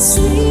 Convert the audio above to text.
sweet.